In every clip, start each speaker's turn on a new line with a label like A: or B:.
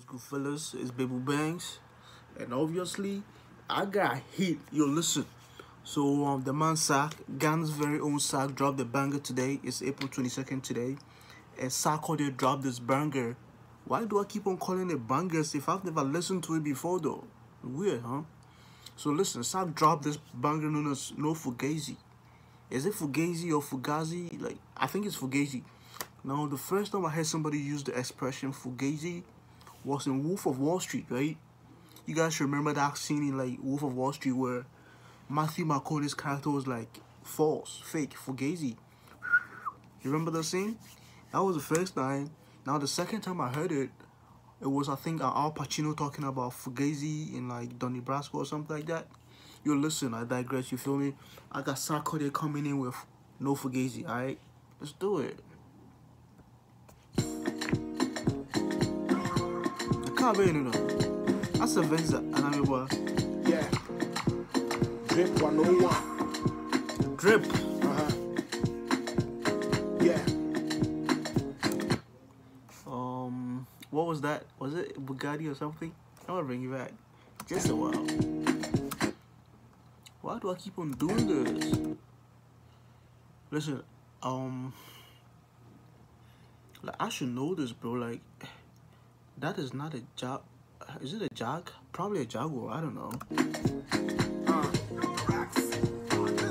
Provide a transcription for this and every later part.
A: What's good, fellas? It's Bebu Banks, and obviously, I got hit. Yo, listen. So, um, the man Sark, Ghana's very own Sark, dropped the banger today. It's April 22nd today, and Sark already dropped this banger. Why do I keep on calling it bangers if I've never listened to it before, though? Weird, huh? So, listen, Sark dropped this banger known as No Fugazi. Is it Fugazi or Fugazi? Like, I think it's Fugazi. Now, the first time I heard somebody use the expression Fugazi was in Wolf of Wall Street, right? You guys remember that scene in like Wolf of Wall Street where Matthew McConaughey's character was like false, fake, Fugazi. You remember that scene? That was the first time. Now the second time I heard it, it was I think Al Pacino talking about Fugazi in like Donnie Brasco or something like that. You listen, I digress. You feel me? I got Sarkodie coming in with no Fugazi. All right, let's do it. Can't be no. That's a Venza, and I'm a
B: Yeah. Drip 101.
A: drip.
B: Uh huh. Yeah.
A: Um, what was that? Was it Bugatti or something? I'm gonna bring you back. Just a while. Why do I keep on doing this? Listen, um, like I should know this, bro. Like, that is not a jag. Is it a jag? Probably a jaguar. I don't know.
B: Uh,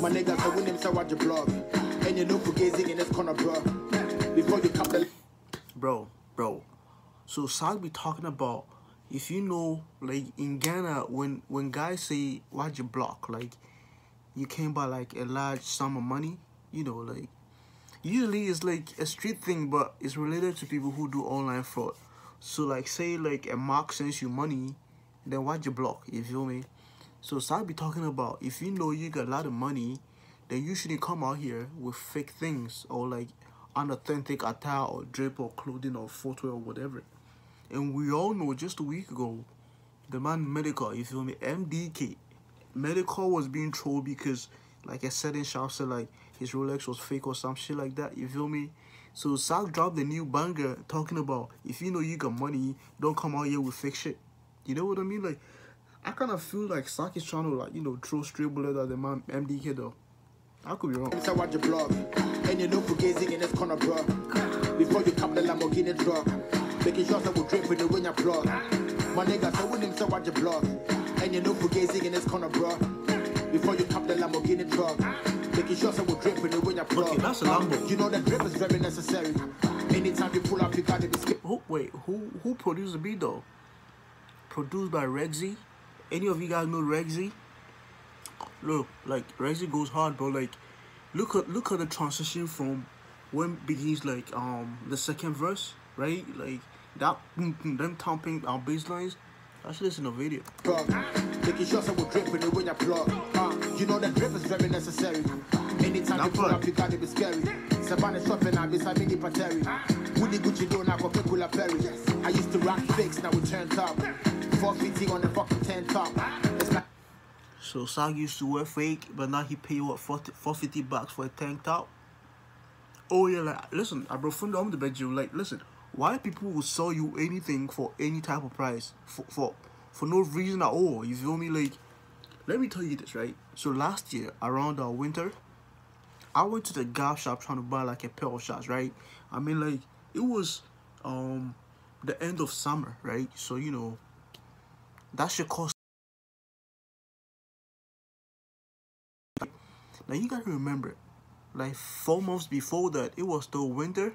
B: my nigga, so when him say watch your blog. And you know for gazing in this corner, bro. Before you come the
A: bro, bro. So Sark be talking about if you know, like in Ghana, when when guys say why'd you block, like you came by like a large sum of money, you know, like usually it's like a street thing, but it's related to people who do online fraud. So like say like a mark sends you money, then why'd you block? You feel me? So Sark be talking about if you know you got a lot of money, then you shouldn't come out here with fake things or like unauthentic attire or drip or clothing or photo or whatever. And we all know just a week ago, the man Medikal, you feel me, MDK, Medikal was being trolled because like a certain shop said like his Rolex was fake or some shit like that, you feel me? So Sark dropped the new banger talking about if you know you got money, don't come out here with fake shit. You know what I mean? Like I kind of feel like Sark is trying to like, you know, throw straight bullet at the man MDK though. I could be wrong.
B: watch your blog. And you know for gazing in this corner, bro. Before you come the Lamborghini truck. Making sure that we drip with the win your plug. My nigga, so when him say watch your blog. And you know for gazing in this corner, bro. Before you come the Lamborghini truck. Making sure that we drip with the win your plug.
A: Okay, that's a Lambo.
B: You know that drip is very necessary. Anytime you pull up, you gotta be scared.
A: Who, wait, who who produced the beat though? Produced by Rexy. Any of you guys know Rexy? Look, like Rexy goes hard, bro. Like, look at look at the transition from when begins like um the second verse, right? Like that them thumping our bass lines. I should listen to the video.
B: plug. Making sure that we drip with the win your plug. Uh, you know that drip is very necessary. Anytime you pull up, you gotta be scary. Savannah shopping, I beside me, Pateri. Woody Gucci do now, Coca Cola Perry. I used to rock fix, now we turn top. 450 on the fucking 10 top.
A: So Sark used to wear fake, but now he pay what 40, 450 bucks for a tank top. Oh yeah, like listen, I bro from the home to bed you like listen, why people will sell you anything for any type of price for for for no reason at all. You feel me? Like, let me tell you this right. So last year around our winter, I went to the golf shop trying to buy like a pair of shots, right? I mean like it was um the end of summer, right? So you know that should cost Now you gotta remember, like four months before that, it was still winter,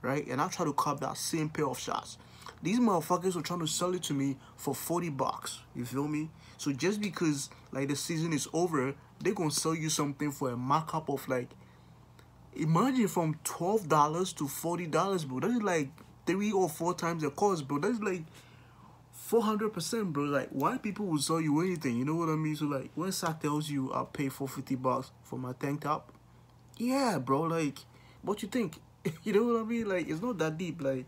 A: right? And I tried to cop that same pair of shots. These motherfuckers were trying to sell it to me for 40 bucks. You feel me? So just because like the season is over, they're gonna sell you something for a markup of like imagine from twelve dollars to forty dollars, bro. That's like three or four times the cost, bro. That's like four hundred percent, bro. Like, why people will sell you anything? You know what I mean? So like, when Sark tells you I'll pay four fifty bucks for my tank top, yeah, bro. Like, what you think? you know what I mean? Like, it's not that deep. Like,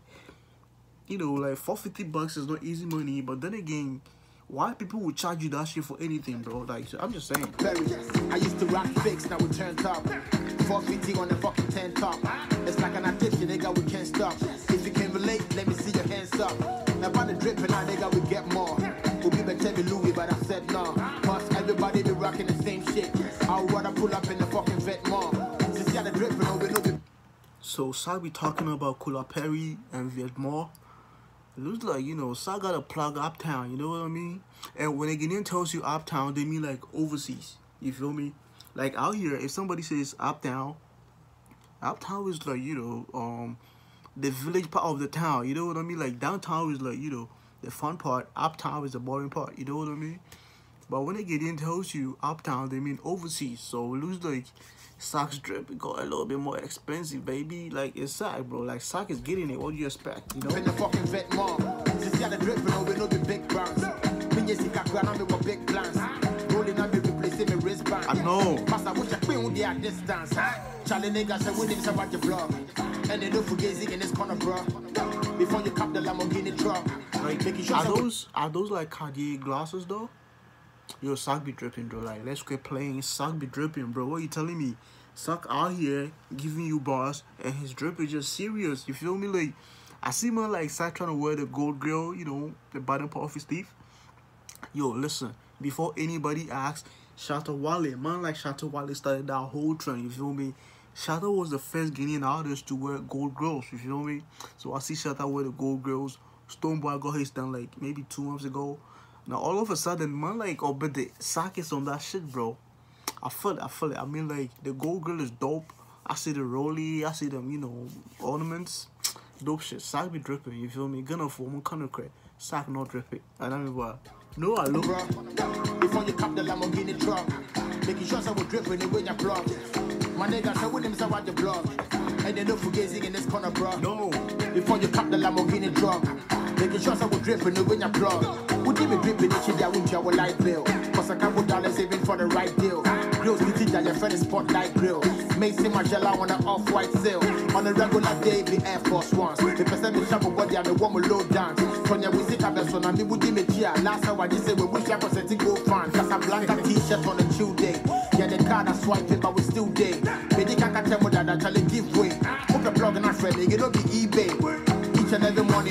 A: you know, like four fifty bucks is not easy money. But then again, why people would charge you that shit for anything, bro? Like, I'm just saying.
B: I used to rock fix, now we turn top. 450 on the fucking 10 top. It's like an addiction, nigga, we can't stop. If you can relate, let me see your hands up. Now, by the dripping, I nigga, we get more. We'll be better me Louis, but I said no. Cause everybody be rocking the same shit. I'd rather pull up in the fucking vet more. Since you the drip, no, we know
A: So Sark be talking about Kula Perry and Vietmore. It looks like, you know, so I got a plug uptown, you know what I mean? And when a Ghanaian tells you uptown, they mean like overseas. You feel me? Like out here, if somebody says uptown, uptown is like, you know, um the village part of the town, you know what I mean? Like downtown is like, you know, the fun part, uptown is the boring part, you know what I mean? But when a Ghanaian tells you uptown, they mean overseas. So looks like Sark's drip it got a little bit more expensive, baby. Like it's Sark, bro. Like Sark is getting it. What do you expect? You know?
B: in the fucking vet you the drip, no, we know the big brands. Me yes, you can now me with big plans. Rolling on me, replacing me wristband.
A: I know.
B: Master, what you queen with their distance? Charlie nigga say we need some about your vlog. And they don't forget in this corner, bro. Before you cop the Lamborghini truck.
A: Like, are those are those like Cartier glasses though? Yo, Sark be dripping, bro. Like, let's quit playing. Sark be dripping, bro. What you telling me? Sark out here giving you bars, and his drip is just serious. You feel me? Like, I see man like Sark trying to wear the gold grill, you know, the bottom part of his teeth. Yo, listen. Before anybody asks, Shatta Wale, man like Shatta Wale started that whole trend. You feel me? Shatta was the first Ghanaian artist to wear gold grills. You feel me? So I see Shatta wear the gold grills. Stonebwoy got his done like maybe two months ago. Now all of a sudden, man, like oh, but the sack is on that shit, bro. I feel it. I feel it. I mean, like the gold grill is dope. I see the rolly. I see them, you know, ornaments. Dope shit. Sark be dripping. You feel me? Gonna form one kind of crack. Sark not dripping. And I mean, what? No, I look.
B: Before you cop the Lamborghini truck, making sure some will drip when you win your plug. My nigga say with him say what the blog. And they don't forget zig in this corner, bro.
A: No.
B: Before you cop the Lamborghini truck, making sure some will drip when you win your plug. Would you be dripping it? Should I win your light bill? Cause I can't put dollars saving for the right deal. Grills the teacher, your friend is spotlight grill. Maison Margiela on an off-white sale. On a regular day, the Air Force Ones. The percent the sharp body and the one will low down. See Cabezon and me would give me cheer. Last hour, I just say we wish I was setting go fan. Casablanca t-shirt on a chill day. Yeah, the card I swipe it, but we still day. Maybe can't tell me that I tell give way. Hope the plug and I friend, it don't be eBay.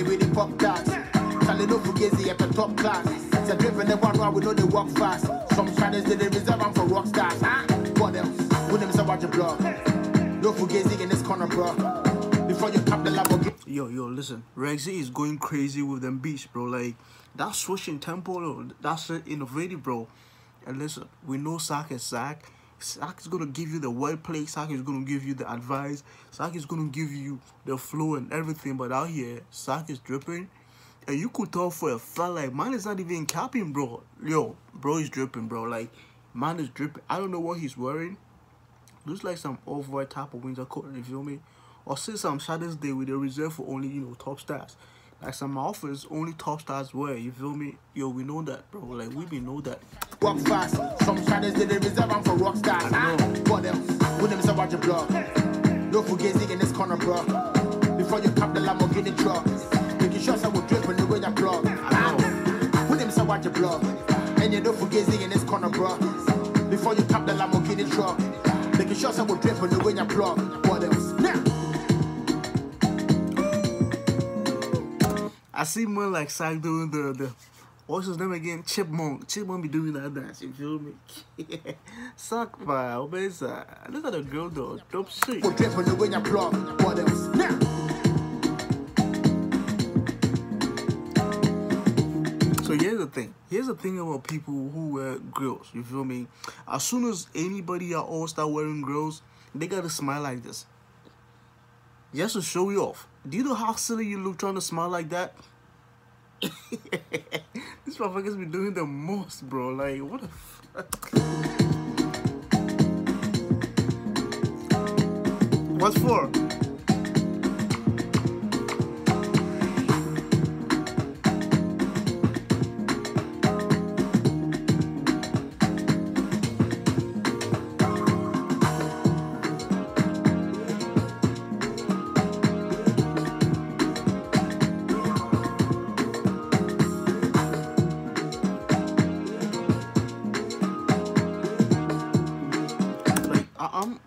B: And morning with the pop tags. Charlie no fugazi at the top class. It's a driven the one where we know they walk fast. Some shadows they reserve them for rock stars. What else? When them say watch your blog. No fugazi in this corner, bro. Before you cap the Lamborghini.
A: Yo, yo, listen. Rexy is going crazy with them beats, bro. Like, that switching tempo, that's innovative, bro. And listen, we know Sark is Sark. Sark is gonna give you the wordplay. Sark is gonna give you the advice. Sark is gonna give you the flow and everything. But out here, Sark is dripping. And you could tell for a fact, like, man is not even capping, bro. Yo, bro is dripping, bro. Like, man is dripping. I don't know what he's wearing. Looks like some off-white type of winter coat, you feel me? Or say some Shadows Day with a reserve for only, you know, top stars. Like some offers only top stars wear, you feel me? Yo, we know that, bro. Like, we be know that.
B: Walk fast. Some shadows they reserve them for rock stars.
A: I know.
B: What else? When them say watch your blog. No fugazi in this corner, bro. Before you cap the Lamborghini truck. Making sure some will drip when you win your plug.
A: I know.
B: When them say watch your blog. And you don't fugazi in this corner, bro. Before you cap the Lamborghini truck. Making sure some will drip when you win your plug. What else? Now.
A: I see man like Sark doing the, the, what's his name again? Chipmunk. Chipmunk be doing that dance, you feel me? Sark fire, man. Uh, look at the girl though. Dope shit.
B: Will drip when you win your plug. What else? Now.
A: So here's the thing. Here's the thing about people who wear grills. You feel me? As soon as anybody at all start wearing grills, they gotta smile like this. Just to show you off. Do you know how silly you look trying to smile like that? Motherfuckers be doing the most, bro. Like, what the fuck? What's for?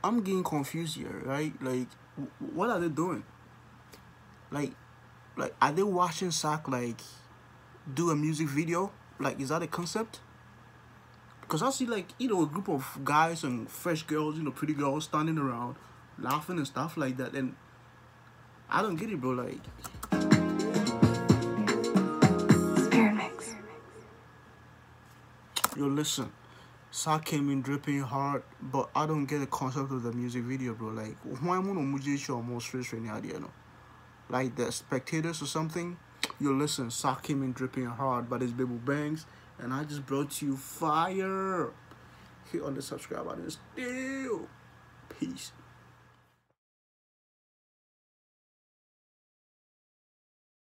A: I'm getting confused here, right? Like, w- what are they doing? Like, like are they watching Sark like do a music video? Like, is that a concept? Because I see, like, you know, a group of guys and fresh girls, you know, pretty girls standing around, laughing and stuff like that. And I don't get it, bro. Like, yo, listen. Sa came in dripping hard, but I don't get the concept of the music video, bro. Like, why am I more straight straight idea, no? Like the spectators or something. Yo, listen, Sa came in dripping hard, but his Bebu Banks, and I just brought you fire. Hit on the subscribe button still. Peace.